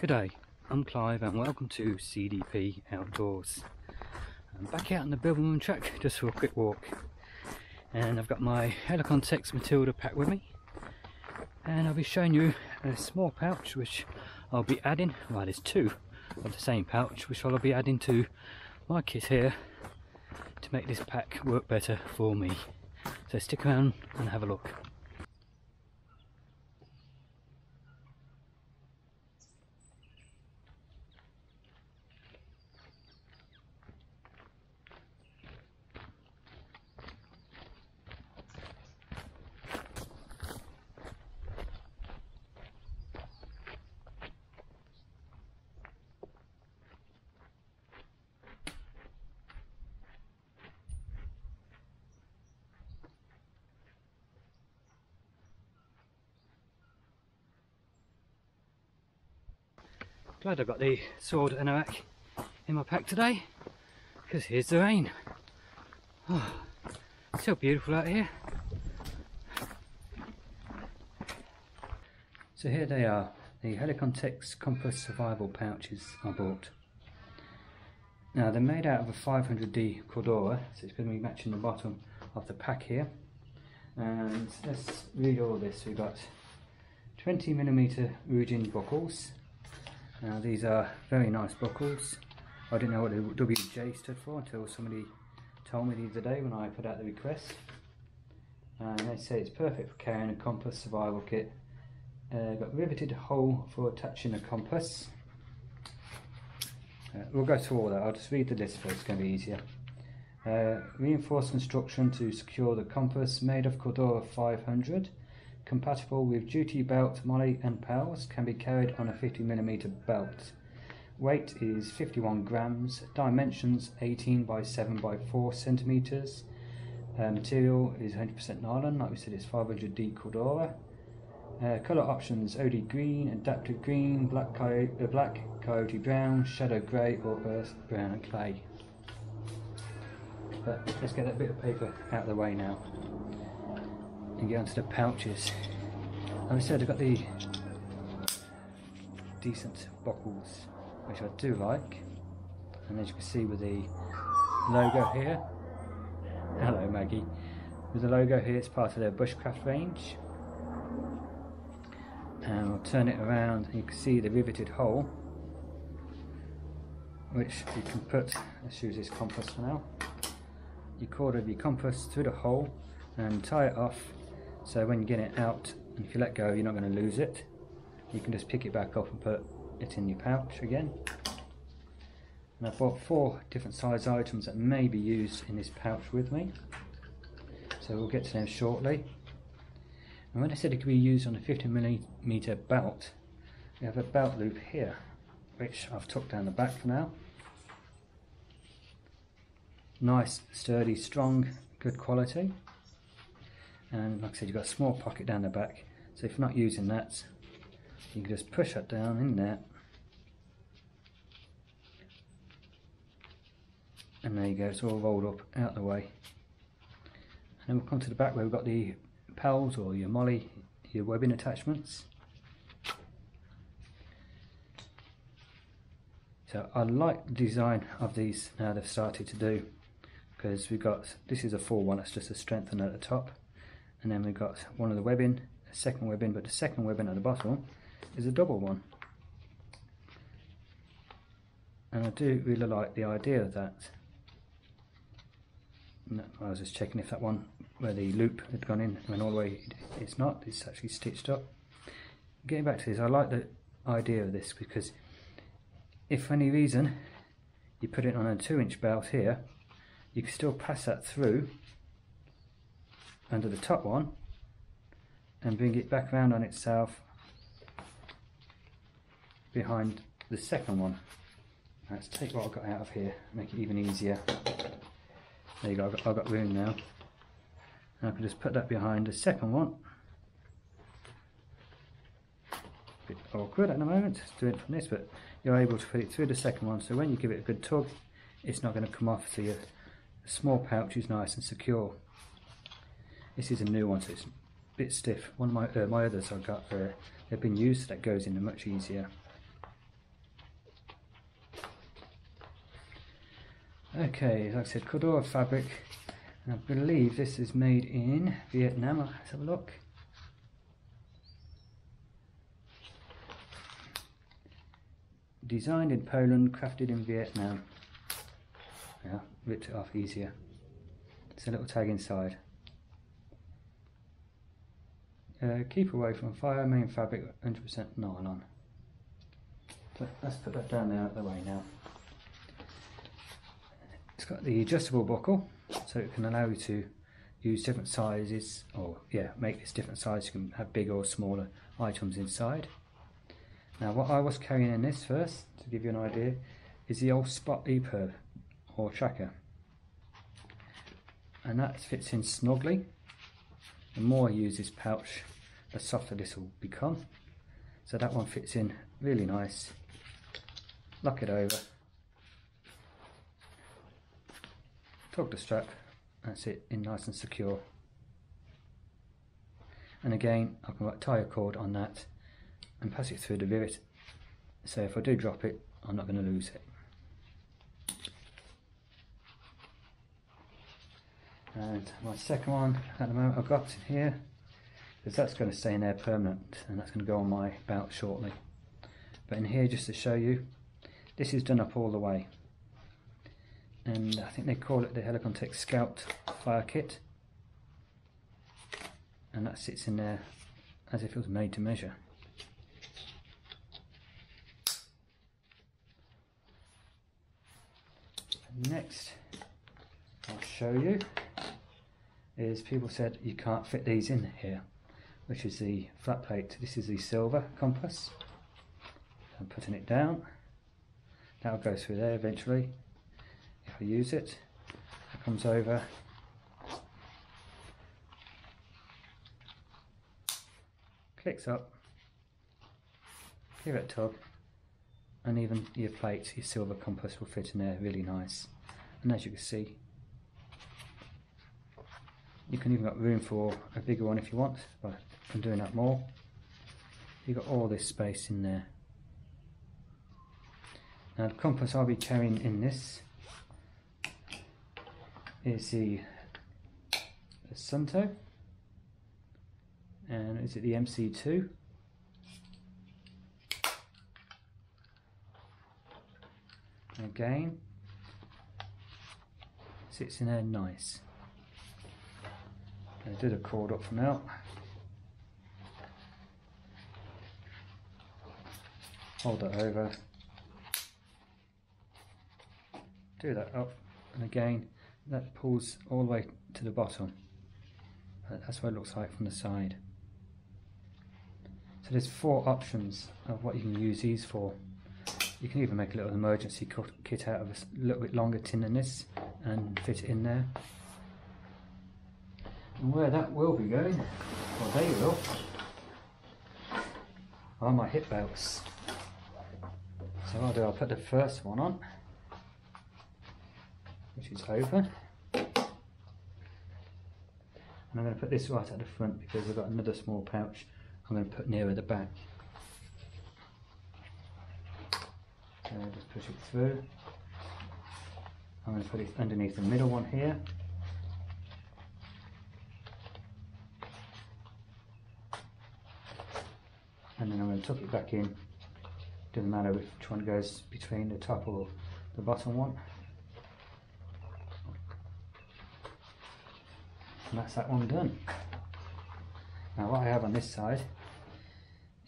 G'day, I'm Clive and welcome to CDP Outdoors. I'm back out on the Bibbulmun track just for a quick walk and I've got my Helikon-Tex Matilda pack with me and I'll be showing you a small pouch which I'll be adding, well there's two of the same pouch which I'll be adding to my kit here to make this pack work better for me. So stick around and have a look. Glad I've got the sword and rack in my pack today because here's the rain. Oh, so beautiful out here. So here they are, the Helikon-Tex Compass Survival Pouches I bought. Now they're made out of a 500D Cordura, so it's going to be matching the bottom of the pack here. And let's read all this. We've got 20mm Woojin buckles, now these are very nice buckles. I didn't know what the WJ stood for until somebody told me the other day when I put out the request. And they say it's perfect for carrying a compass survival kit. Uh, got riveted hole for attaching a compass. Uh, we'll go through all that, I'll just read the list first, it's going to be easier. Uh, reinforced construction to secure the compass made of Cordura 500 compatible with duty belt, MOLLE and PALS, can be carried on a 50mm belt. Weight is 51 grams, dimensions 18 by 7 by 4 centimeters. Uh, material is 100% nylon, like we said it's 500D Cordura. Uh, colour options OD green, adaptive green, black, coyote, uh, black coyote brown, shadow grey or earth brown and clay. But let's get that bit of paper out of the way now and get onto the pouches. As I said, I've got the decent buckles, which I do like. And as you can see with the logo here, hello Maggie, with the logo here, it's part of their bushcraft range. And I'll turn it around and you can see the riveted hole, which you can put, let's use this compass for now. You quarter your compass through the hole and tie it off so when you get it out, and if you let go, you're not going to lose it. You can just pick it back up and put it in your pouch again. And I've bought four different size items that may be used in this pouch with me. So we'll get to them shortly. And when I said it could be used on a 50mm belt, we have a belt loop here, which I've tucked down the back for now. Nice, sturdy, strong, good quality and like I said you've got a small pocket down the back. So if you're not using that you can just push that down in there. And there you go it's all rolled up out of the way. And then we'll come to the back where we've got the PALS or your MOLLE your webbing attachments. So I like the design of these now they've started to do because we've got this is a full one it's just a strengthener at the top and then we've got one of the webbing, a second webbing, but the second webbing at the bottom is a double one. And I do really like the idea of that. I was just checking if that one where the loop had gone in went all the way. It's not, it's actually stitched up. Getting back to this, I like the idea of this because if for any reason you put it on a two inch belt here, you can still pass that through under the top one and bring it back around on itself behind the second one. Let's take what I've got out of here, make it even easier. There you go, I've got, I've got room now. And I can just put that behind the second one. Bit awkward at the moment, just doing it from this, but you're able to put it through the second one, so when you give it a good tug, it's not going to come off, so your small pouch is nice and secure. This is a new one, so it's a bit stiff. One of my, uh, my others I've got, uh, they've been used, so that goes in much easier. Okay, like I said, Cordura fabric. I believe this is made in Vietnam. Let's have a look. Designed in Poland, crafted in Vietnam. Yeah, ripped it off easier. It's a little tag inside. Uh, keep away from fire, main fabric 100% nylon. So let's put that down there out of the way now. It's got the adjustable buckle, so it can allow you to use different sizes, or yeah, make this different size. You can have bigger or smaller items inside. Now what I was carrying in this first, to give you an idea, is the old Spot EPIRB or tracker. And that fits in snugly. The more I use this pouch, the softer this will become. So that one fits in really nice. Lock it over. Tug the strap, that's it, in nice and secure. And again, I can tie a cord on that and pass it through the rivet so if I do drop it I'm not going to lose it and my second one at the moment I've got in here because that's going to stay in there permanent and that's going to go on my belt shortly. But in here just to show you this is done up all the way. And I think they call it the Helikon-Tex Scout fire kit. And that sits in there as if it was made to measure. Next I'll show you is people said you can't fit these in here which is the flat plate. This is the silver compass. I'm putting it down. That'll go through there eventually if I use it. It comes over. Clicks up. Give it a tug. And even your plate, your silver compass will fit in there really nice. And as you can see, you can even got room for a bigger one if you want, but I'm doing that more. You've got all this space in there. Now the compass I'll be carrying in this is the, the Suunto, and is it the MC2? again sits in there nice I did a cord up from out. Hold it over. Do that up and again. That pulls all the way to the bottom. Uh, that's what it looks like from the side. So there's four options of what you can use these for. You can even make a little emergency kit out of a little bit longer tin than this and fit it in there. And where that will be going, well they will, are my hip belts. So I'll do, I'll put the first one on, which is over. And I'm going to put this right at the front because I've got another small pouch I'm going to put nearer the back. Uh, just push it through. I'm going to put it underneath the middle one here. And then I'm going to tuck it back in. Doesn't matter which one goes between the top or the bottom one. And that's that one done. Now what I have on this side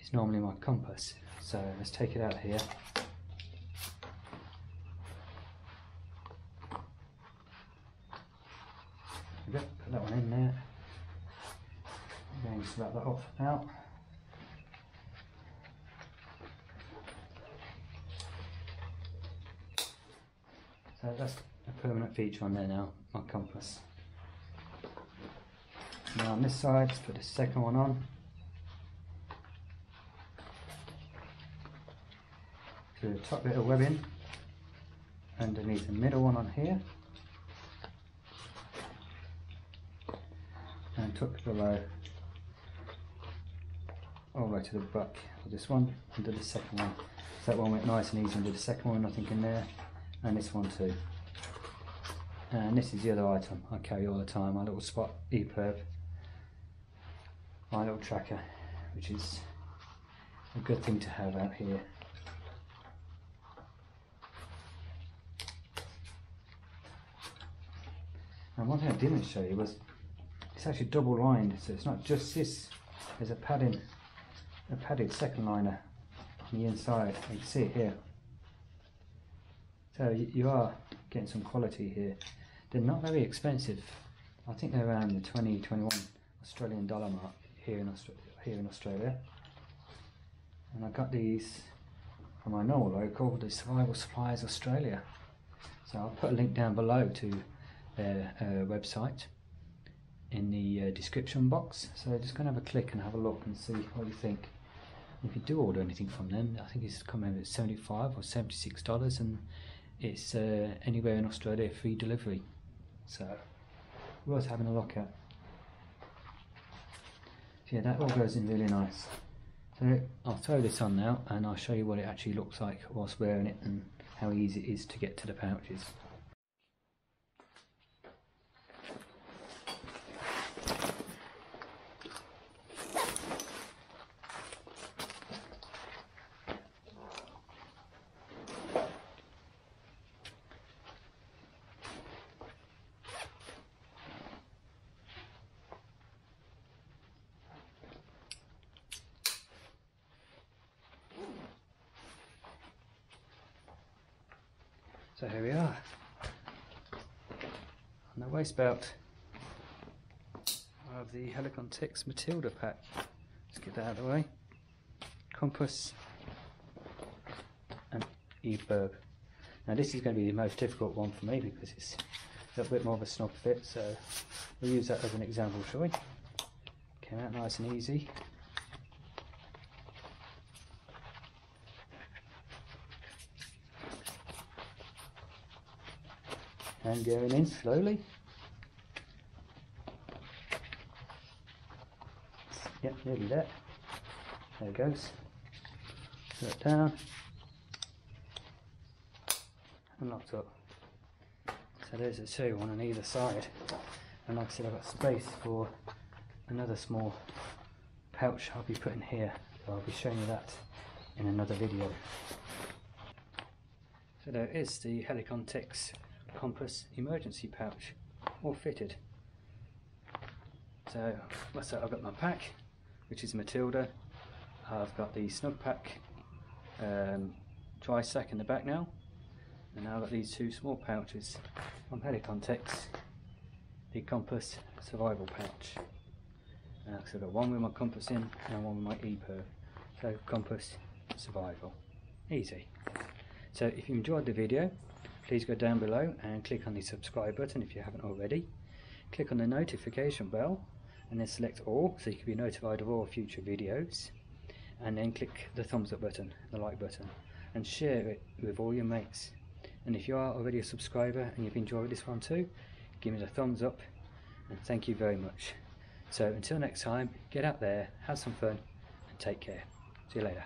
is normally my compass. So let's take it out here. put that one in there. Slap that off out. So that's a permanent feature on there now, my compass. Now on this side, let's put the second one on. To the top bit of webbing underneath the middle one on here. and tuck below all the way to the back of this one and do the second one. So that one went nice and easy do the second one, nothing in there, and this one too. And this is the other item I carry all the time, my little spot EPIRB, my little tracker, which is a good thing to have out here. And one thing I didn't show you was it's actually double lined, so it's not just this. There's a padding, a padded second liner on the inside. You can see it here. So you are getting some quality here. They're not very expensive. I think they're around the 20, 21 Australian dollar mark here in Australia. Here in Australia. And I got these from my normal local, the Survival Supplies Australia. So I'll put a link down below to their uh, website in the uh, description box. So just go and have a click and have a look and see what you think. If you do order anything from them, I think it's coming at 75 or 76 dollars, and it's uh, anywhere in Australia free delivery. So worth having a look at. So yeah, that all goes in really nice. So I'll throw this on now, and I'll show you what it actually looks like whilst wearing it, and how easy it is to get to the pouches. So here we are on the waist belt of the Helikon-Tex Matilda pack. Let's get that out of the way. Compass and EPIRB. Now this is going to be the most difficult one for me because it's a little bit more of a snug fit so we'll use that as an example shall we? Came out nice and easy. And going in slowly. Yep, nearly there. There it goes. Put it down and locked up. So there's the two, one on either side. And like I said, I've got space for another small pouch I'll be putting here. So I'll be showing you that in another video. So there is the Helikon-Tex compass emergency pouch. All fitted. So I've got my pack which is Matilda. I've got the Snugpak um, dry sack in the back now. And now I've got these two small pouches from Helikon-Tex the compass survival pouch. So I've got one with my compass in and one with my EPIRB so compass survival. Easy. So if you enjoyed the video please go down below and click on the subscribe button if you haven't already. Click on the notification bell and then select all so you can be notified of all future videos. And then click the thumbs up button, the like button and share it with all your mates. And if you are already a subscriber and you've enjoyed this one too give me the thumbs up and thank you very much. So until next time get out there have some fun and take care. See you later